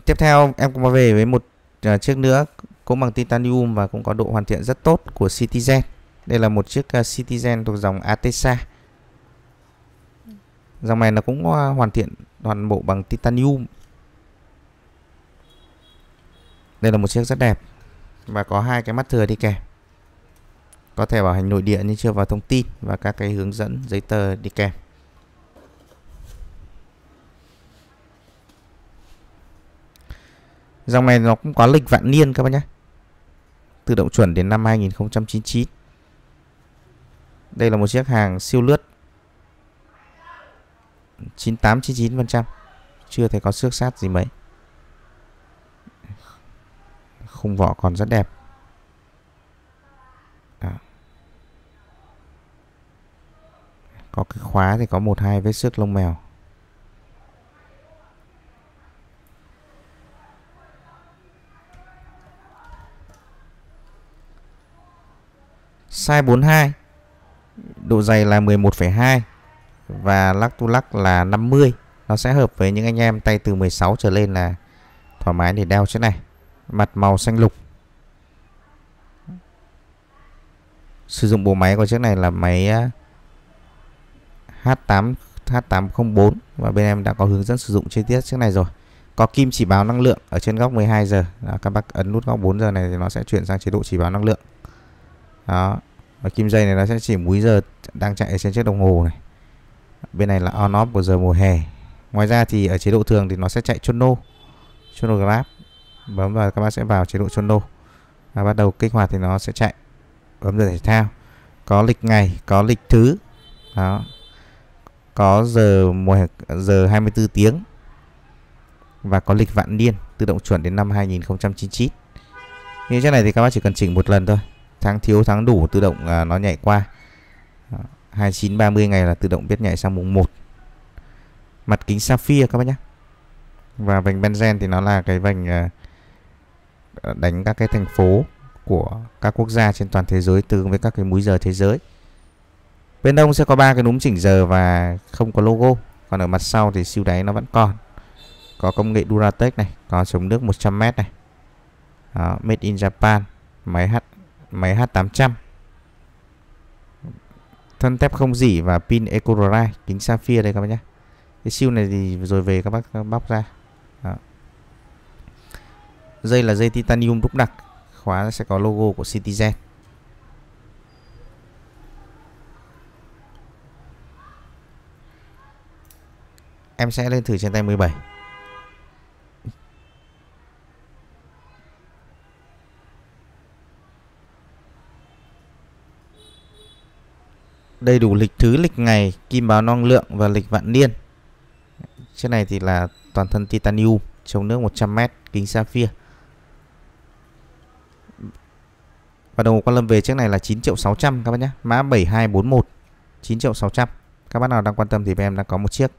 tiếp theo em cũng về với một uh, chiếc nữa cũng bằng titanium và cũng có độ hoàn thiện rất tốt của Citizen. Đây là một chiếc uh, Citizen thuộc dòng Atesa. Dòng này nó cũng uh, hoàn thiện toàn bộ bằng titanium. Đây là một chiếc rất đẹp và có hai cái mắt thừa đi kèm. Có thể bảo hành nội địa nhưng chưa vào thông tin và các cái hướng dẫn giấy tờ đi kèm. Dòng này nó cũng có lịch vạn niên các bác nhé. Tự động chuẩn đến năm 2099. Đây là một chiếc hàng siêu lướt 98-99% Chưa thấy có xước sát gì mấy Khung vỏ còn rất đẹp Đó. Có cái khóa thì có một hai vết xước lông mèo Size 42 Độ dày là 11,2 Và lắc tu lắc là 50 Nó sẽ hợp với những anh em tay từ 16 trở lên là thoải mái để đeo chiếc này. Mặt màu xanh lục. Sử dụng bộ máy của chiếc này là máy à, H8 H804 Và bên em đã có hướng dẫn sử dụng chi tiết chiếc này rồi. Có kim chỉ báo năng lượng ở trên góc 12 giờ. Đó, Các bác ấn nút góc 4 giờ này thì nó sẽ chuyển sang chế độ chỉ báo năng lượng. Đó và kim dây này nó sẽ chỉ múi giờ đang chạy trên chiếc đồng hồ này. Bên này là on off của giờ mùa hè. Ngoài ra thì ở chế độ thường thì nó sẽ chạy chrono chronograph bấm vào các bác sẽ vào chế độ chrono và bắt đầu kích hoạt thì nó sẽ chạy. Bấm giờ thể thao. Có lịch ngày có lịch thứ. Đó. Có giờ mùa hè, giờ 24 tiếng. Và có lịch vạn niên tự động chuẩn đến năm 2099 như thế này thì các bác chỉ cần chỉnh một lần thôi tháng thiếu tháng đủ tự động à, nó nhảy qua. 29 30 ngày là tự động biết nhảy sang mùng 1 mặt kính sapphire các bác nhé và vành benzen thì nó là cái vành à, đánh các cái thành phố của các quốc gia trên toàn thế giới tương với các cái múi giờ thế giới. Bên đông sẽ có ba cái núm chỉnh giờ và không có logo. Còn ở mặt sau thì siêu đáy nó vẫn còn. Có công nghệ Duratec này có chống nước 100m này. Đó, made in Japan máy H máy H800 thân thép không dỉ và pin EcoDrive kính sapphire đây các bác nhé. Cái siêu này thì rồi về các bác bóc ra. Đó. dây là dây titanium đúc đặc, khóa sẽ có logo của Citizen. Em sẽ lên thử trên tay 17 đầy đủ lịch thứ, lịch ngày, kim báo năng lượng và lịch vạn niên. Chiếc này thì là toàn thân titanium, chống nước 100m, kính sapphire. Và đồng hồ quan lâm về chiếc này là 9 triệu 600 các bác nhé. Mã 7241 9 triệu 600. Các bác nào đang quan tâm thì em đang có một chiếc